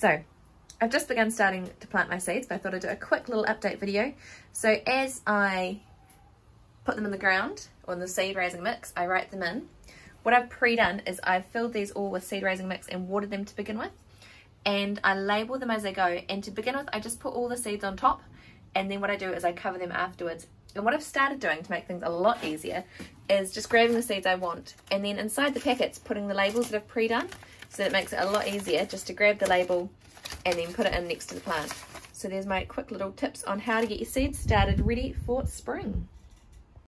So I've just begun starting to plant my seeds, but I thought I'd do a quick little update video. So as I put them in the ground, or in the seed raising mix, I write them in. What I've pre-done is I've filled these all with seed raising mix and watered them to begin with. And I label them as I go. And to begin with, I just put all the seeds on top. And then what I do is I cover them afterwards. And what I've started doing to make things a lot easier is just grabbing the seeds I want and then inside the packets putting the labels that I've pre-done so that it makes it a lot easier just to grab the label and then put it in next to the plant. So there's my quick little tips on how to get your seeds started ready for spring.